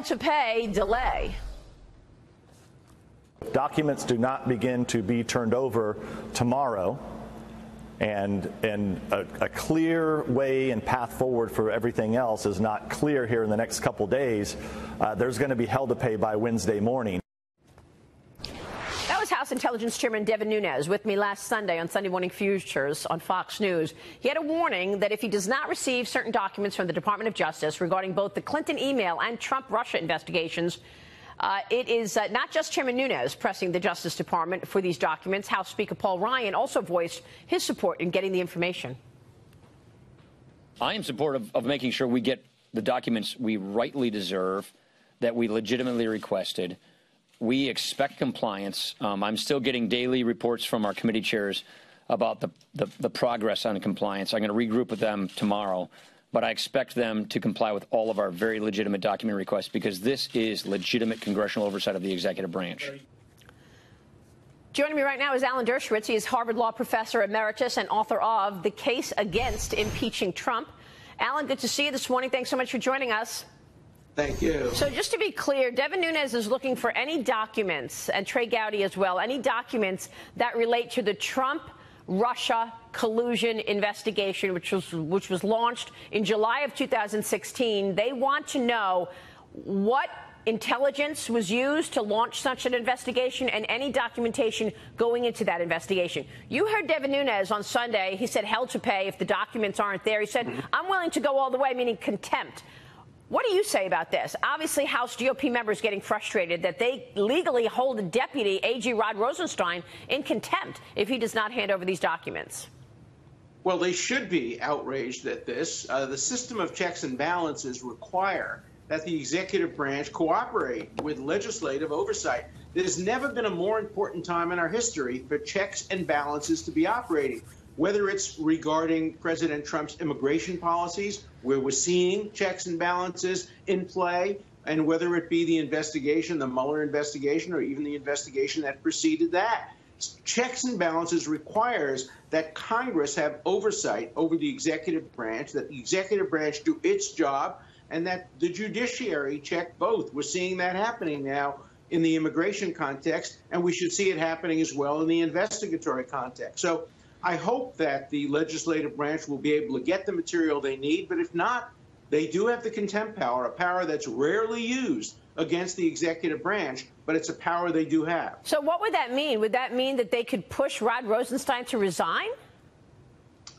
to pay delay. Documents do not begin to be turned over tomorrow and and a, a, clear way and path forward for everything else is not clear here in the next couple days, uh, there's going to be hell to pay by Wednesday morning. House Intelligence Chairman Devin Nunes with me last Sunday on Sunday Morning Futures on Fox News. He had a warning that if he does not receive certain documents from the Department of Justice regarding both the Clinton email and Trump Russia investigations, uh, it is uh, not just Chairman Nunes pressing the Justice Department for these documents. House Speaker Paul Ryan also voiced his support in getting the information. I am supportive of making sure we get the documents we rightly deserve, that we legitimately requested. We expect compliance. Um, I'm still getting daily reports from our committee chairs about the, the, the progress on compliance. I'm going to regroup with them tomorrow but I expect them to comply with all of our very legitimate document requests because this is legitimate congressional oversight of the executive branch. Joining me right now is Alan Dershowitz. He is Harvard Law Professor Emeritus and author of The Case Against Impeaching Trump. Alan, good to see you this morning. Thanks so much for joining us. Thank you. So, just to be clear, Devin Nunes is looking for any documents, and Trey Gowdy as well, any documents that relate to the Trump Russia collusion investigation, which was which was launched in July of 2016. They want to know what intelligence was used to launch such an investigation and any documentation going into that investigation. You heard Devin Nunes on Sunday. He said hell to pay if the documents aren't there. He said. I'm willing to go all the way, meaning contempt. What do you say about this? Obviously, House GOP members getting frustrated that they legally hold a deputy, AG Rod Rosenstein, in contempt if he does not hand over these documents. Well, they should be outraged at this. Uh, the system of checks and balances require that the executive branch cooperate with legislative oversight. There's never been a more important time in our history for checks and balances to be operating whether it's regarding President Trump's immigration policies, where we're seeing checks and balances in play, and whether it be the investigation, the Mueller investigation, or even the investigation that preceded that. Checks and balances requires that Congress have oversight over the executive branch, that the executive branch do its job, and that the judiciary check both. We're seeing that happening now in the immigration context, and we should see it happening as well in the investigatory context. So I hope that the legislative branch will be able to get the material they need, but if not, they do have the contempt power, a power that's rarely used against the executive branch, but it's a power they do have. So, what would that mean? Would that mean that they could push Rod Rosenstein to resign?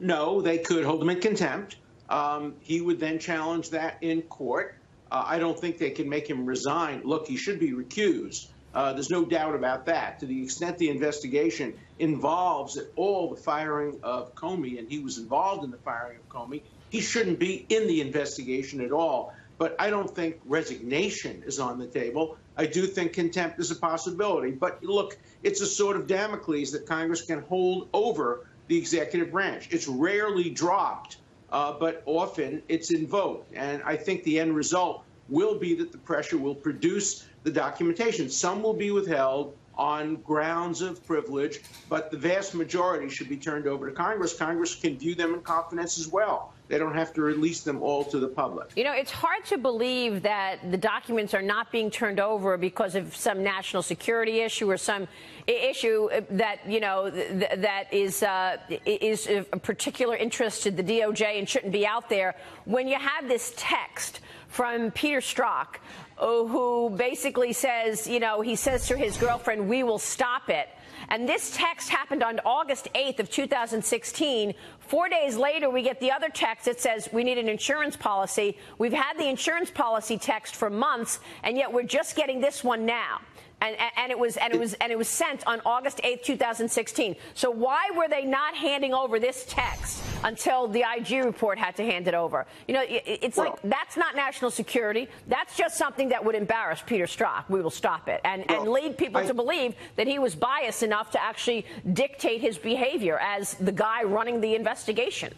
No, they could hold him in contempt. Um, he would then challenge that in court. Uh, I don't think they can make him resign. Look, he should be recused. Uh, there's no doubt about that. To the extent the investigation involves at all the firing of Comey, and he was involved in the firing of Comey, he shouldn't be in the investigation at all. But I don't think resignation is on the table. I do think contempt is a possibility. But look, it's a sort of Damocles that Congress can hold over the executive branch. It's rarely dropped, uh, but often it's invoked. And I think the end result will be that the pressure will produce the documentation. Some will be withheld on grounds of privilege, but the vast majority should be turned over to Congress. Congress can view them in confidence as well. They don't have to release them all to the public. You know, it's hard to believe that the documents are not being turned over because of some national security issue or some issue that you know th that is uh, is of particular interest to the DOJ and shouldn't be out there. When you have this text from Peter Strzok uh, who basically says, you know, he says to his girlfriend, we will stop it. And this text happened on August 8th of 2016. Four days later, we get the other text that says we need an insurance policy. We've had the insurance policy text for months, and yet we're just getting this one now and, and, it was and it was and it was sent on August 8th, 2016. So why were they not handing over this text until the IG report had to hand it over? You know, it's well, like that's not national security. That's just something that would embarrass Peter Strzok. We will stop it and well, and lead people I, to believe that he was biased enough to actually dictate his behavior as the guy running the investigation.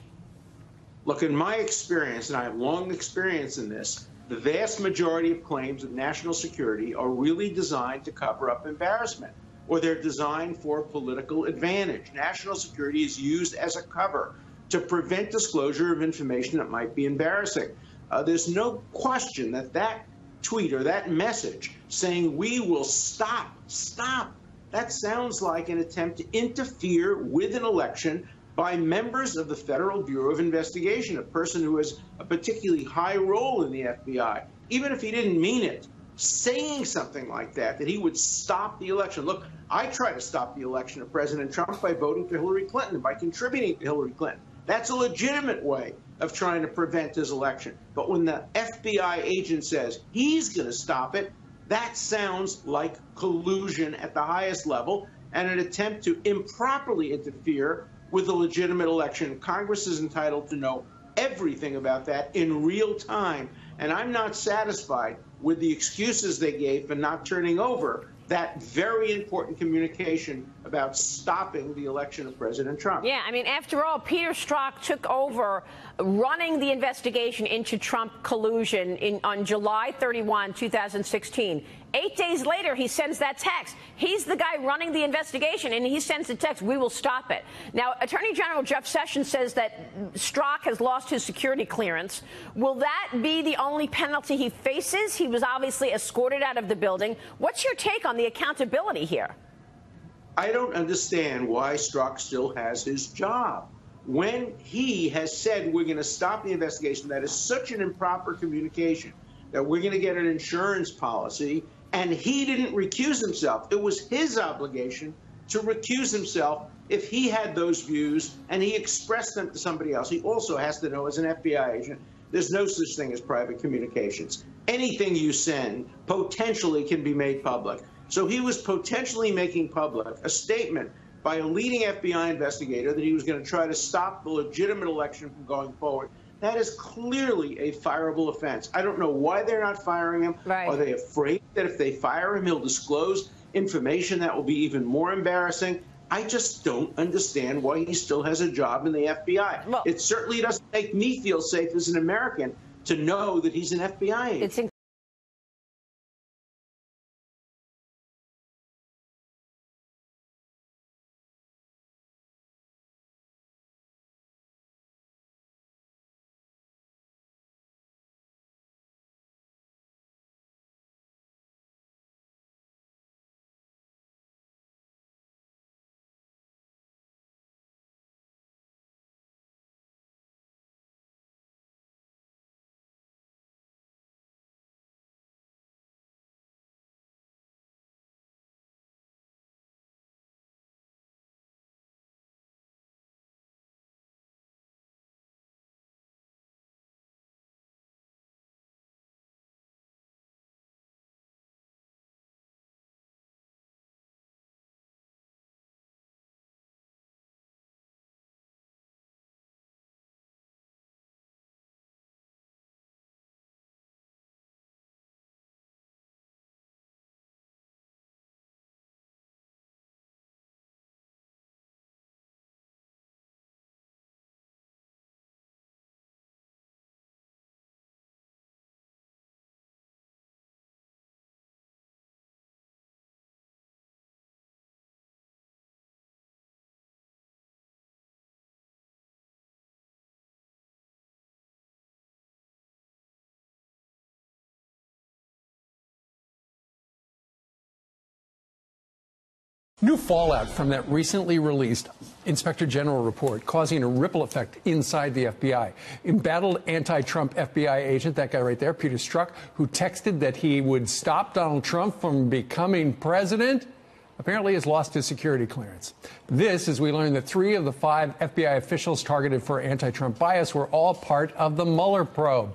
Look, in my experience, and I have long experience in this, the vast majority of claims of national security are really designed to cover up embarrassment or they're designed for political advantage. National security is used as a cover to prevent disclosure of information that might be embarrassing. Uh, there's no question that that tweet or that message saying we will stop, stop, that sounds like an attempt to interfere with an election by members of the Federal Bureau of Investigation, a person who has a particularly high role in the FBI. Even if he didn't mean it, saying something like that, that he would stop the election. Look, I try to stop the election of President Trump by voting for Hillary Clinton, and by contributing to Hillary Clinton. That's a legitimate way of trying to prevent his election. But when the FBI agent says he's going to stop it, that sounds like collusion at the highest level and an attempt to improperly interfere with a legitimate election. Congress is entitled to know everything about that in real time. And I'm not satisfied with the excuses they gave for not turning over that very important communication about stopping the election of President Trump. Yeah, I mean, after all, Peter Strzok took over running the investigation into Trump collusion in, on July 31, 2016. Eight days later, he sends that text. He's the guy running the investigation, and he sends the text, we will stop it. Now, Attorney General Jeff Sessions says that Strzok has lost his security clearance. Will that be the only penalty he faces? He was obviously escorted out of the building. What's your take on the accountability here? I don't understand why Strzok still has his job. When he has said we're going to stop the investigation, that is such an improper communication that we're going to get an insurance policy and he didn't recuse himself. It was his obligation to recuse himself if he had those views and he expressed them to somebody else. He also has to know, as an FBI agent, there's no such thing as private communications. Anything you send potentially can be made public. So he was potentially making public a statement by a leading FBI investigator that he was going to try to stop the legitimate election from going forward. That is clearly a fireable offense. I don't know why they're not firing him. Right. Are they afraid that if they fire him, he'll disclose information that will be even more embarrassing? I just don't understand why he still has a job in the FBI. Well- it certainly doesn't make me feel safe as an American to know that he's an FBI agent. New fallout from that recently released Inspector General report causing a ripple effect inside the FBI. Embattled anti Trump FBI agent, that guy right there, Peter Strzok, who texted that he would stop Donald Trump from becoming president, apparently has lost his security clearance. This, as we learned that three of the five FBI officials targeted for anti Trump bias were all part of the Mueller probe.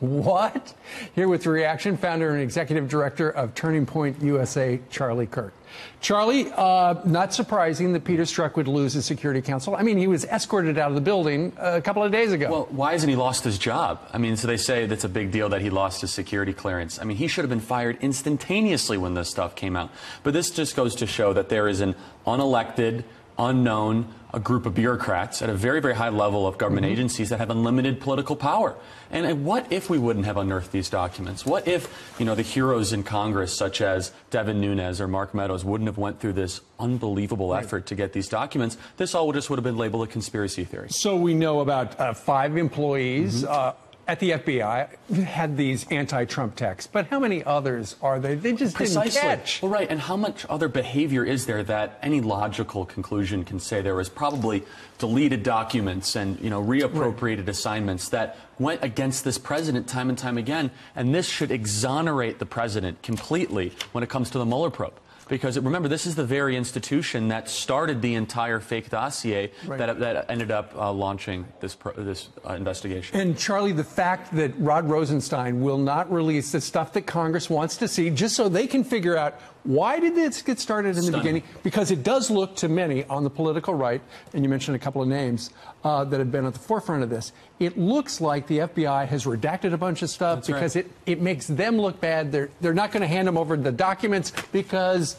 What? Here with the reaction, founder and executive director of Turning Point USA, Charlie Kirk. Charlie, uh, not surprising that Peter Strzok would lose his security council. I mean, he was escorted out of the building a couple of days ago. Well, why hasn't he lost his job? I mean, so they say that's a big deal that he lost his security clearance. I mean, he should have been fired instantaneously when this stuff came out. But this just goes to show that there is an unelected, unknown a group of bureaucrats at a very, very high level of government mm-hmm. agencies that have unlimited political power. And what if we wouldn't have unearthed these documents? What if, you know, the heroes in Congress, such as Devin Nunes or Mark Meadows, wouldn't have went through this unbelievable right. effort to get these documents? This all would just would have been labeled a conspiracy theory. So we know about uh, five employees. Mm-hmm. Uh, at the FBI had these anti-Trump texts, but how many others are there? They just Precisely. didn't catch. Well, right. And how much other behavior is there that any logical conclusion can say there was probably deleted documents and you know reappropriated assignments that went against this president time and time again? And this should exonerate the president completely when it comes to the Mueller probe. Because remember, this is the very institution that started the entire fake dossier Right. that, that ended up uh, launching this this uh, investigation. And Charlie, the fact that Rod Rosenstein will not release the stuff that Congress wants to see, just so they can figure out why did this get started in the beginning? Because it does look to many on the political right, and you mentioned a couple of names uh, that have been at the forefront of this. It looks like the FBI has redacted a bunch of stuff That's because right. it, it makes them look bad. They're they're not going to hand them over the documents because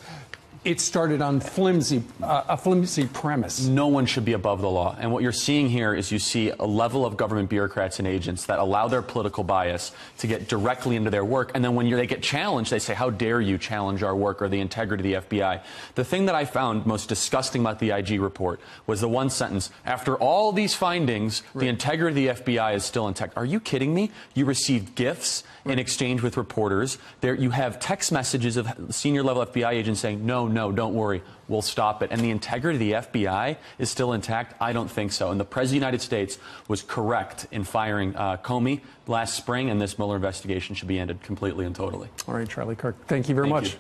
it started on flimsy uh, a flimsy premise. No one should be above the law. And what you're seeing here is you see a level of government bureaucrats and agents that allow their political bias to get directly into their work. And then when they get challenged, they say, How dare you challenge our work or the integrity of the FBI? The thing that I found most disgusting about the IG report was the one sentence After all these findings, the integrity of the FBI is still intact. Are you kidding me? You received gifts in exchange with reporters. There, you have text messages of senior level FBI agents saying, No, no, no, don't worry, we'll stop it. And the integrity of the FBI is still intact? I don't think so. And the President of the United States was correct in firing uh, Comey last spring, and this Mueller investigation should be ended completely and totally. All right, Charlie Kirk, thank you very Thank much. you.